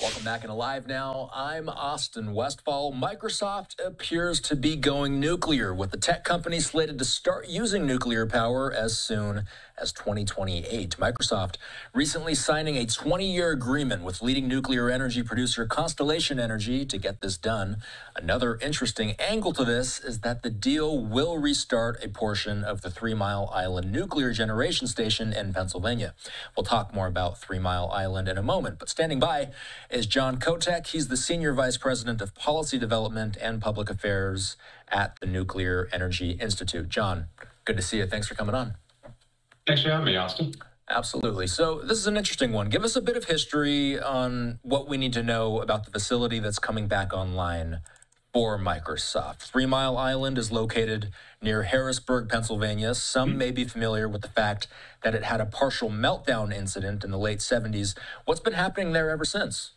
Welcome back and alive now. I'm Austin Westfall. Microsoft appears to be going nuclear, with the tech company slated to start using nuclear power as soon as 2028. Microsoft recently signing a 20 year agreement with leading nuclear energy producer Constellation Energy to get this done. Another interesting angle to this is that the deal will restart a portion of the Three Mile Island nuclear generation station in Pennsylvania. We'll talk more about Three Mile Island in a moment, but standing by is John Kotek. He's the Senior Vice President of Policy Development and Public Affairs at the Nuclear Energy Institute. John, good to see you. Thanks for coming on. Thanks for having me, Austin. Absolutely. So, this is an interesting one. Give us a bit of history on what we need to know about the facility that's coming back online for Microsoft. Three Mile Island is located near Harrisburg, Pennsylvania. Some may be familiar with the fact that it had a partial meltdown incident in the late 70s. What's been happening there ever since?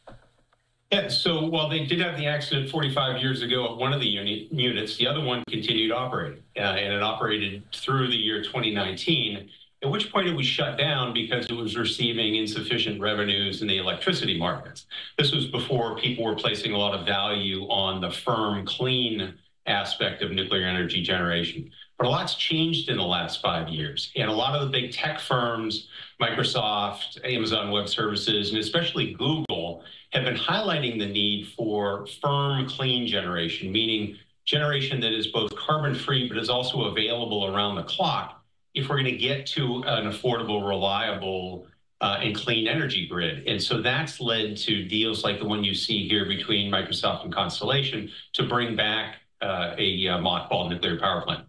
Yeah, so while they did have the accident 45 years ago at one of the uni- units, the other one continued operating, uh, and it operated through the year 2019 at which point it was shut down because it was receiving insufficient revenues in the electricity markets. This was before people were placing a lot of value on the firm, clean aspect of nuclear energy generation. But a lot's changed in the last five years. And a lot of the big tech firms, Microsoft, Amazon Web Services, and especially Google, have been highlighting the need for firm, clean generation, meaning generation that is both carbon free but is also available around the clock if we're going to get to an affordable, reliable, uh, and clean energy grid. And so that's led to deals like the one you see here between Microsoft and Constellation to bring back uh, a uh, mothballed nuclear power plant.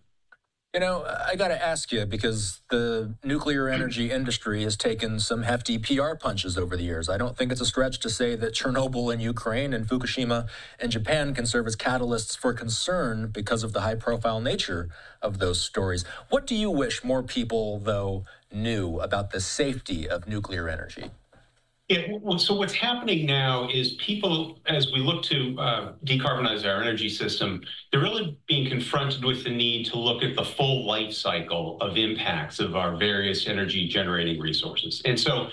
You know, I got to ask you because the nuclear energy industry has taken some hefty PR punches over the years. I don't think it's a stretch to say that Chernobyl in Ukraine and Fukushima in Japan can serve as catalysts for concern because of the high profile nature of those stories. What do you wish more people, though, knew about the safety of nuclear energy? Yeah, well, so what's happening now is people, as we look to uh, decarbonize our energy system, they're really being confronted with the need to look at the full life cycle of impacts of our various energy generating resources. And so,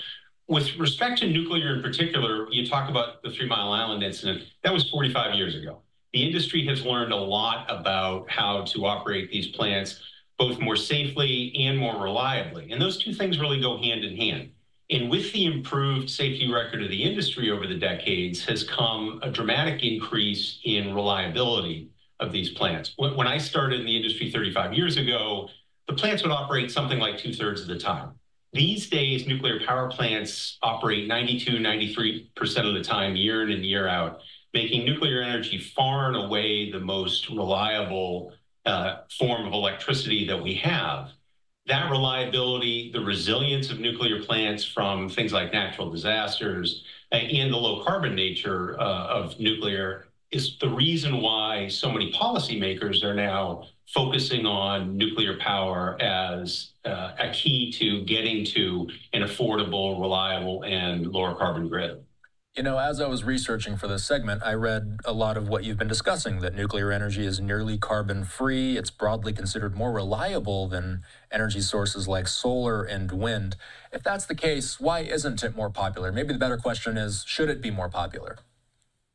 with respect to nuclear in particular, you talk about the Three Mile Island incident, that was 45 years ago. The industry has learned a lot about how to operate these plants both more safely and more reliably. And those two things really go hand in hand. And with the improved safety record of the industry over the decades has come a dramatic increase in reliability of these plants. When I started in the industry 35 years ago, the plants would operate something like two thirds of the time. These days, nuclear power plants operate 92, 93% of the time, year in and year out, making nuclear energy far and away the most reliable uh, form of electricity that we have that reliability, the resilience of nuclear plants from things like natural disasters, and the low carbon nature uh, of nuclear is the reason why so many policymakers are now focusing on nuclear power as uh, a key to getting to an affordable, reliable, and lower carbon grid. You know, as I was researching for this segment, I read a lot of what you've been discussing that nuclear energy is nearly carbon free. It's broadly considered more reliable than energy sources like solar and wind. If that's the case, why isn't it more popular? Maybe the better question is should it be more popular?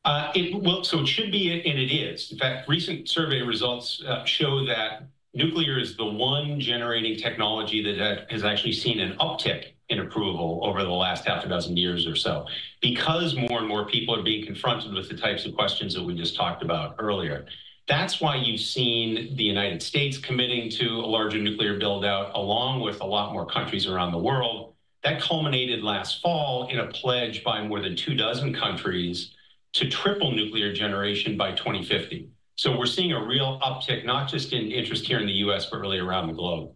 Uh, it, well, so it should be, and it is. In fact, recent survey results uh, show that nuclear is the one generating technology that has actually seen an uptick in approval over the last half a dozen years or so because more and more people are being confronted with the types of questions that we just talked about earlier. That's why you've seen the United States committing to a larger nuclear build out, along with a lot more countries around the world. That culminated last fall in a pledge by more than two dozen countries to triple nuclear generation by 2050. So we're seeing a real uptick, not just in interest here in the US, but really around the globe.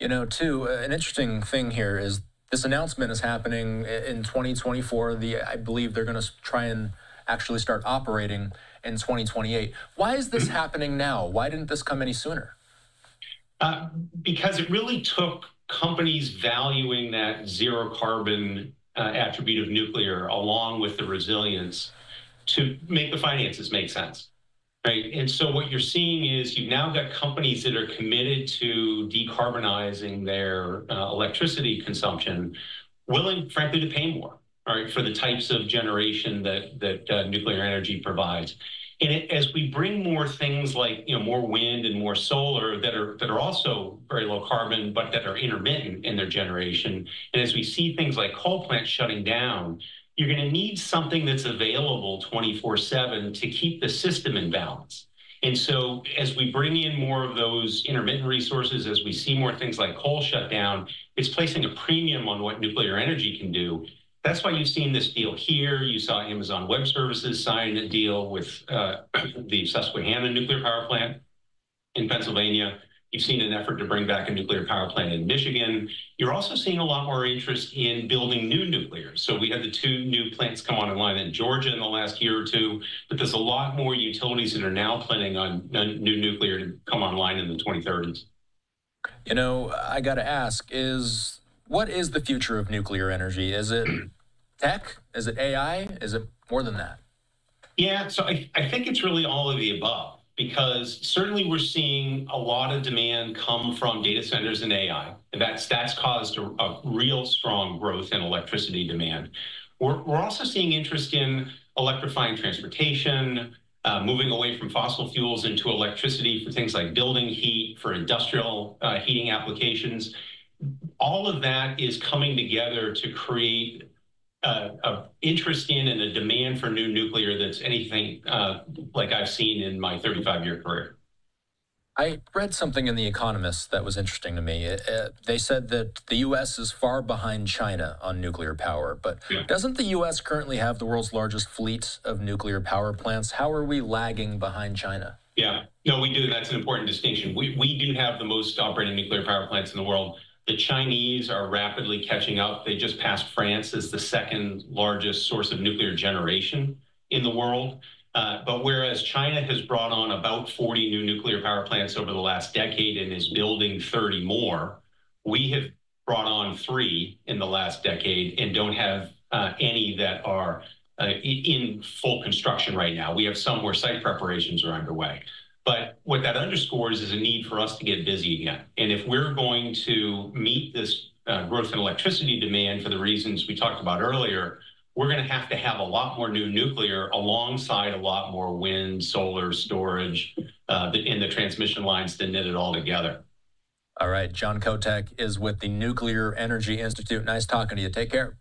You know, too, uh, an interesting thing here is this announcement is happening in 2024. The I believe they're going to try and actually start operating in 2028. Why is this happening now? Why didn't this come any sooner? Uh, because it really took companies valuing that zero carbon uh, attribute of nuclear along with the resilience to make the finances make sense right? And so what you're seeing is you've now got companies that are committed to decarbonizing their uh, electricity consumption, willing, frankly, to pay more. right, for the types of generation that that uh, nuclear energy provides. And it, as we bring more things like you know more wind and more solar that are that are also very low carbon, but that are intermittent in their generation, and as we see things like coal plants shutting down, you're going to need something that's available 24/7 to keep the system in balance. And so, as we bring in more of those intermittent resources, as we see more things like coal shut down, it's placing a premium on what nuclear energy can do. That's why you've seen this deal here. You saw Amazon Web Services sign a deal with uh, the Susquehanna nuclear power plant in Pennsylvania. You've seen an effort to bring back a nuclear power plant in Michigan. You're also seeing a lot more interest in building new nuclear. So we had the two new plants come online in Georgia in the last year or two, but there's a lot more utilities that are now planning on new nuclear to come online in the 2030s. You know, I got to ask is what is the future of nuclear energy? Is it tech? Is it AI? Is it more than that? Yeah, so I, I think it's really all of the above because certainly we're seeing a lot of demand come from data centers and AI. And that's that's caused a, a real strong growth in electricity demand. We're, we're also seeing interest in electrifying transportation, uh, moving away from fossil fuels into electricity for things like building heat, for industrial uh, heating applications. All of that is coming together to create a, interest in and a demand for new nuclear that's anything uh, like I've seen in my 35 year career. I read something in The Economist that was interesting to me. Uh, they said that the U.S. is far behind China on nuclear power, but yeah. doesn't the U.S. currently have the world's largest fleet of nuclear power plants? How are we lagging behind China? Yeah, no, we do. That's an important distinction. We, we do have the most operating nuclear power plants in the world. The Chinese are rapidly catching up. They just passed France as the second largest source of nuclear generation in the world. Uh, but whereas China has brought on about 40 new nuclear power plants over the last decade and is building 30 more, we have brought on three in the last decade and don't have uh, any that are uh, in full construction right now. We have some where site preparations are underway. But what that underscores is a need for us to get busy again. And if we're going to meet this uh, growth in electricity demand for the reasons we talked about earlier, we're going to have to have a lot more new nuclear alongside a lot more wind, solar, storage uh, in the transmission lines to knit it all together. All right. John Kotek is with the Nuclear Energy Institute. Nice talking to you. Take care.